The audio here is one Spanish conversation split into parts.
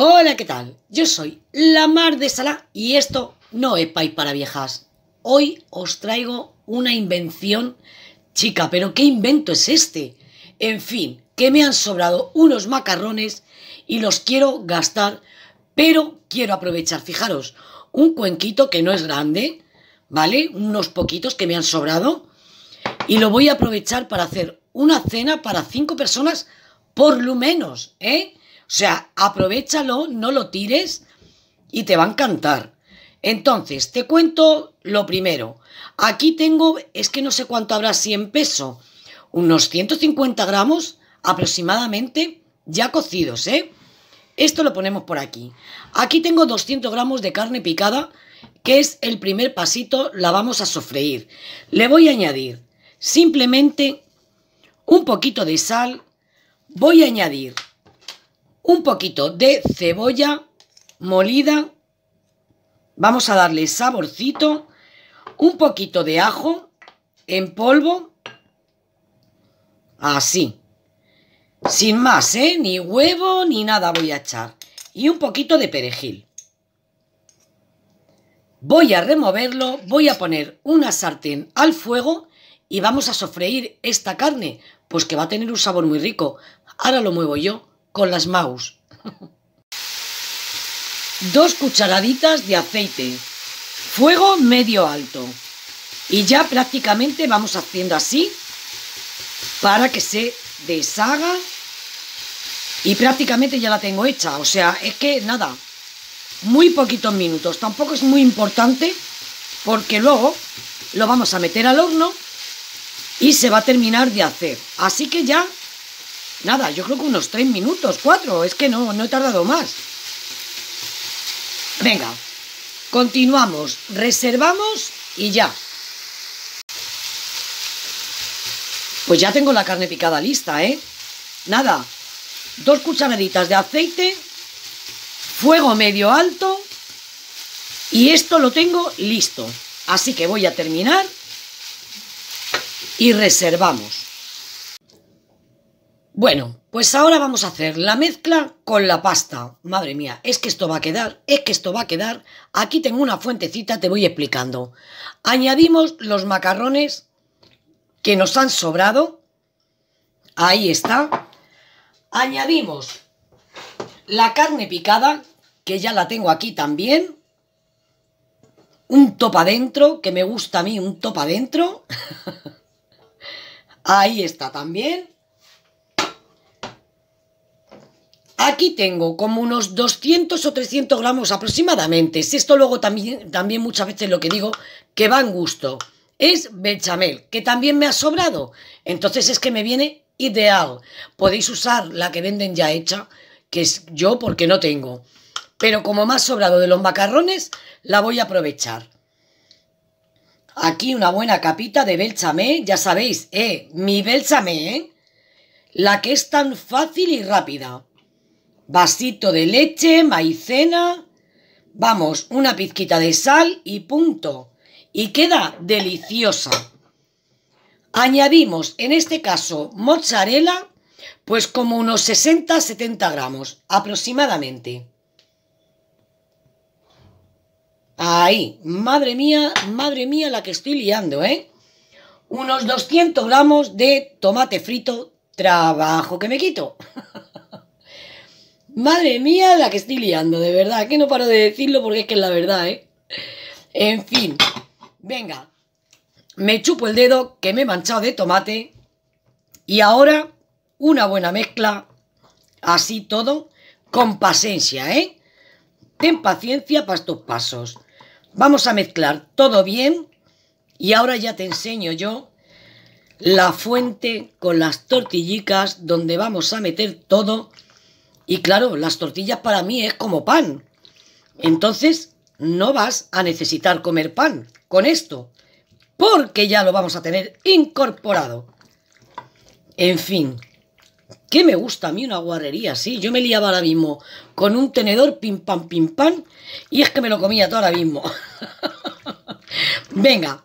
Hola, ¿qué tal? Yo soy la Mar de Sala y esto no es pay para viejas. Hoy os traigo una invención chica, pero ¿qué invento es este? En fin, que me han sobrado unos macarrones y los quiero gastar, pero quiero aprovechar, fijaros, un cuenquito que no es grande, ¿vale? Unos poquitos que me han sobrado y lo voy a aprovechar para hacer una cena para cinco personas por lo menos, ¿eh? O sea, aprovechalo, no lo tires y te va a encantar. Entonces, te cuento lo primero. Aquí tengo, es que no sé cuánto habrá si en peso, unos 150 gramos aproximadamente ya cocidos, ¿eh? Esto lo ponemos por aquí. Aquí tengo 200 gramos de carne picada, que es el primer pasito, la vamos a sofreír. Le voy a añadir simplemente un poquito de sal, voy a añadir un poquito de cebolla molida. Vamos a darle saborcito. Un poquito de ajo en polvo. Así. Sin más, ¿eh? Ni huevo ni nada voy a echar. Y un poquito de perejil. Voy a removerlo, voy a poner una sartén al fuego y vamos a sofreír esta carne, pues que va a tener un sabor muy rico. Ahora lo muevo yo con las mouse. Dos cucharaditas de aceite. Fuego medio alto. Y ya prácticamente vamos haciendo así para que se deshaga. Y prácticamente ya la tengo hecha. O sea, es que nada, muy poquitos minutos. Tampoco es muy importante porque luego lo vamos a meter al horno y se va a terminar de hacer. Así que ya Nada, yo creo que unos tres minutos, cuatro. Es que no, no he tardado más. Venga, continuamos. Reservamos y ya. Pues ya tengo la carne picada lista, ¿eh? Nada, dos cucharaditas de aceite, fuego medio alto y esto lo tengo listo. Así que voy a terminar y reservamos. Bueno, pues ahora vamos a hacer la mezcla con la pasta. Madre mía, es que esto va a quedar, es que esto va a quedar. Aquí tengo una fuentecita, te voy explicando. Añadimos los macarrones que nos han sobrado. Ahí está. Añadimos la carne picada, que ya la tengo aquí también. Un topa adentro, que me gusta a mí, un topa adentro. Ahí está también. Aquí tengo como unos 200 o 300 gramos aproximadamente. Si esto luego también, muchas veces lo que digo, que va en gusto. Es bechamel, que también me ha sobrado. Entonces es que me viene ideal. Podéis usar la que venden ya hecha, que es yo porque no tengo. Pero como ha sobrado de los macarrones, la voy a aprovechar. Aquí una buena capita de bechamel, ya sabéis, eh, mi bechamel, ¿eh? La que es tan fácil y rápida vasito de leche, maicena, vamos, una pizquita de sal y punto. Y queda deliciosa. Añadimos, en este caso, mozzarella, pues como unos 60-70 gramos aproximadamente. Ahí, madre mía, madre mía la que estoy liando, ¿eh? Unos 200 gramos de tomate frito, trabajo que me quito. Madre mía, la que estoy liando, de verdad, que no paro de decirlo porque es que es la verdad, ¿eh? En fin, venga, me chupo el dedo que me he manchado de tomate y ahora una buena mezcla, así todo, con paciencia, ¿eh? Ten paciencia para estos pasos. Vamos a mezclar todo bien y ahora ya te enseño yo la fuente con las tortillicas donde vamos a meter todo y claro, las tortillas para mí es como pan. Entonces, no vas a necesitar comer pan con esto, porque ya lo vamos a tener incorporado. En fin, ¿qué me gusta a mí una guarrería así? Yo me liaba ahora mismo con un tenedor pim pam pim pam y es que me lo comía todo ahora mismo. Venga,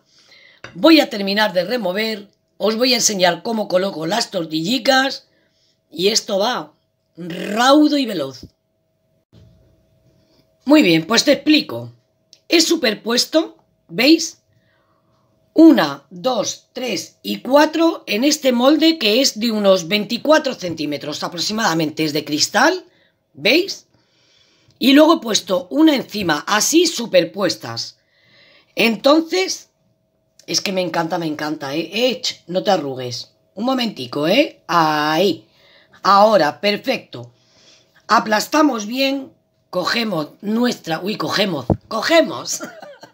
voy a terminar de remover, os voy a enseñar cómo coloco las tortillicas y esto va raudo y veloz. Muy bien, pues te explico. He superpuesto, ¿veis? Una, dos, tres y cuatro en este molde que es de unos 24 centímetros aproximadamente. Es de cristal, ¿veis? Y luego he puesto una encima, así superpuestas. Entonces, es que me encanta, me encanta, ¿eh? Ech, no te arrugues. Un momentico, ¿eh? Ahí. Ahora, perfecto. Aplastamos bien, cogemos nuestra... Uy, cogemos, cogemos.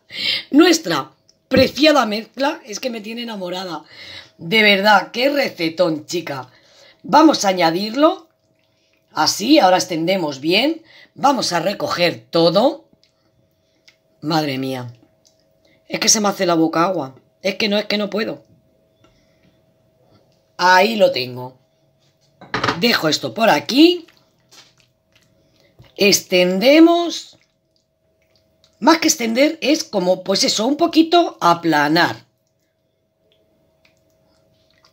nuestra preciada mezcla. Es que me tiene enamorada. De verdad, qué recetón, chica. Vamos a añadirlo. Así, ahora extendemos bien. Vamos a recoger todo. Madre mía. Es que se me hace la boca agua. Es que no, es que no puedo. Ahí lo tengo. Dejo esto por aquí. Extendemos. Más que extender es como, pues eso, un poquito aplanar.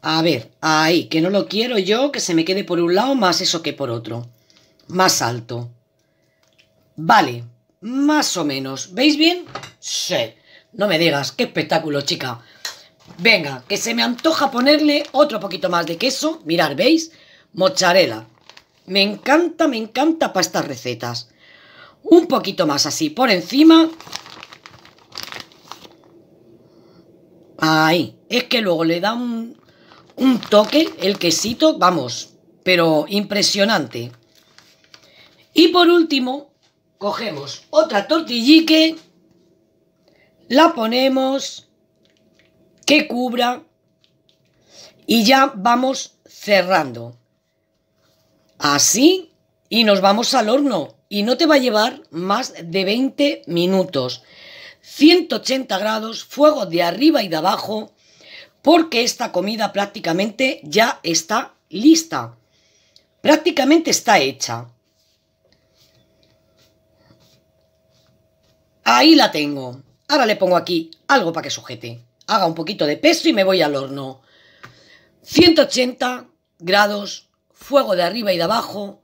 A ver, ahí, que no lo quiero yo, que se me quede por un lado más eso que por otro. Más alto. Vale, más o menos. ¿Veis bien? Sí. No me digas, qué espectáculo, chica. Venga, que se me antoja ponerle otro poquito más de queso. Mirad, ¿veis? Mozzarella. Me encanta, me encanta para estas recetas. Un poquito más así por encima. Ahí. Es que luego le da un, un toque el quesito, vamos, pero impresionante. Y por último, cogemos otra tortillique, la ponemos que cubra y ya vamos cerrando. Así y nos vamos al horno y no te va a llevar más de 20 minutos. 180 grados, fuego de arriba y de abajo, porque esta comida prácticamente ya está lista. Prácticamente está hecha. Ahí la tengo. Ahora le pongo aquí algo para que sujete. Haga un poquito de peso y me voy al horno. 180 grados, fuego de arriba y de abajo.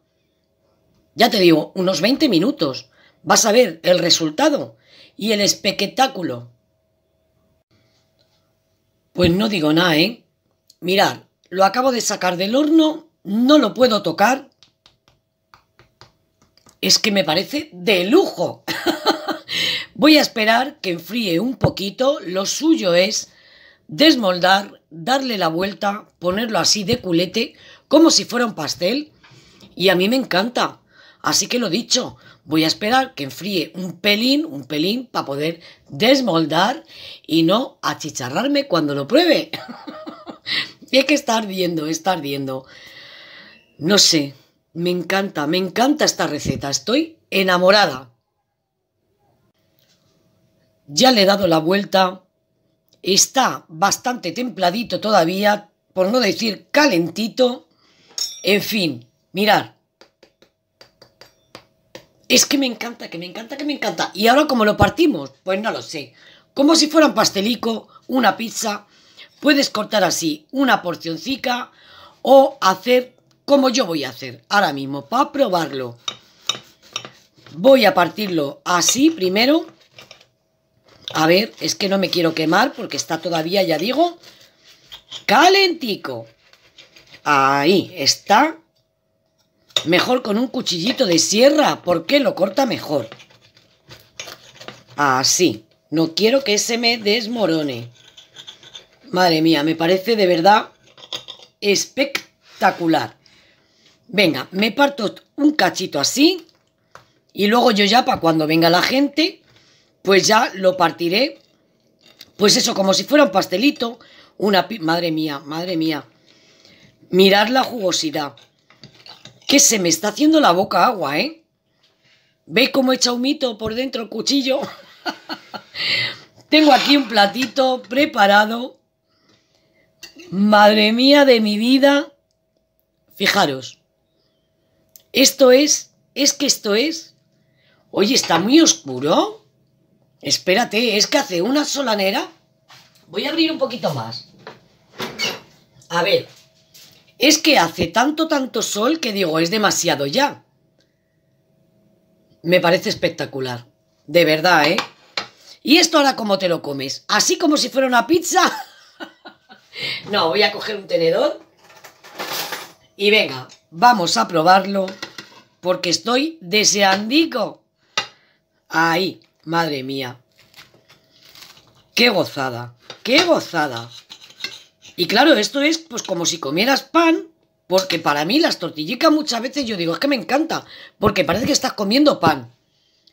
Ya te digo, unos 20 minutos. Vas a ver el resultado y el espectáculo. Pues no digo nada, ¿eh? Mirad, lo acabo de sacar del horno, no lo puedo tocar. Es que me parece de lujo. Voy a esperar que enfríe un poquito. Lo suyo es desmoldar, darle la vuelta, ponerlo así de culete, como si fuera un pastel. Y a mí me encanta. Así que lo dicho, voy a esperar que enfríe un pelín, un pelín, para poder desmoldar y no achicharrarme cuando lo pruebe. y es que está ardiendo, está ardiendo. No sé, me encanta, me encanta esta receta. Estoy enamorada. Ya le he dado la vuelta. Está bastante templadito todavía, por no decir calentito. En fin, mirar. Es que me encanta, que me encanta, que me encanta. ¿Y ahora cómo lo partimos? Pues no lo sé. Como si fuera un pastelico, una pizza. Puedes cortar así una porcioncica o hacer como yo voy a hacer ahora mismo para probarlo. Voy a partirlo así primero a ver, es que no me quiero quemar porque está todavía, ya digo, calentico. Ahí está. Mejor con un cuchillito de sierra porque lo corta mejor. Así. No quiero que se me desmorone. Madre mía, me parece de verdad espectacular. Venga, me parto un cachito así. Y luego yo ya, para cuando venga la gente, pues ya lo partiré, pues eso, como si fuera un pastelito, una... Madre mía, madre mía. Mirad la jugosidad. Que se me está haciendo la boca agua, ¿eh? ¿Veis cómo he echado humito por dentro el cuchillo? Tengo aquí un platito preparado. Madre mía de mi vida. Fijaros. Esto es... Es que esto es... Oye, está muy oscuro. Espérate, es que hace una solanera. Voy a abrir un poquito más. A ver, es que hace tanto, tanto sol que digo, es demasiado ya. Me parece espectacular. De verdad, ¿eh? ¿Y esto ahora cómo te lo comes? ¿Así como si fuera una pizza? no, voy a coger un tenedor. Y venga, vamos a probarlo. Porque estoy deseandico. Ahí, madre mía. Qué gozada, qué gozada. Y claro, esto es pues como si comieras pan, porque para mí las tortillicas muchas veces yo digo, es que me encanta, porque parece que estás comiendo pan.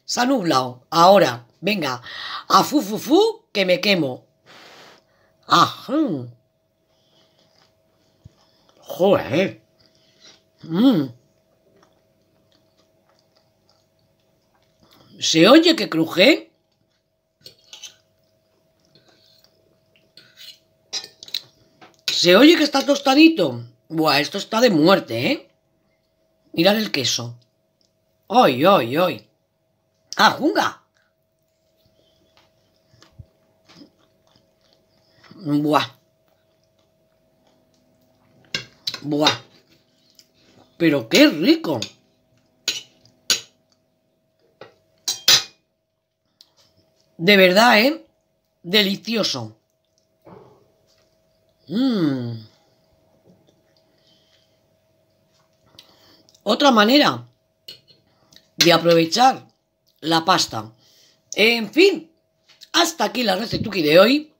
Se ha nublado. Ahora, venga, a fu fu fu que me quemo. Ajá. Joder. Mm. ¿Se oye que cruje? ¿Se oye que está tostadito? Buah, esto está de muerte, ¿eh? Mirad el queso. ¡Ay, ay, ay! ¡Ah, junga! Buah. Buah. Pero qué rico. De verdad, ¿eh? Delicioso. Mmm. Otra manera de aprovechar la pasta. En fin, hasta aquí la recetuki de hoy.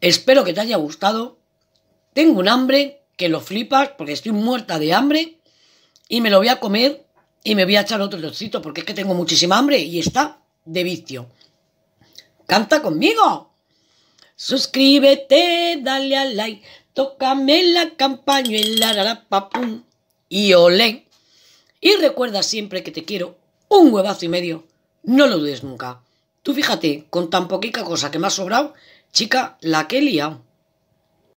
Espero que te haya gustado. Tengo un hambre que lo flipas porque estoy muerta de hambre y me lo voy a comer y me voy a echar otro trocito porque es que tengo muchísima hambre y está de vicio. ¡Canta conmigo! Suscríbete, dale al like, tócame la campañuela, papum y olé. Y recuerda siempre que te quiero un huevazo y medio. No lo dudes nunca. Tú fíjate, con tan poquita cosa que me ha sobrado, chica, la que he liado.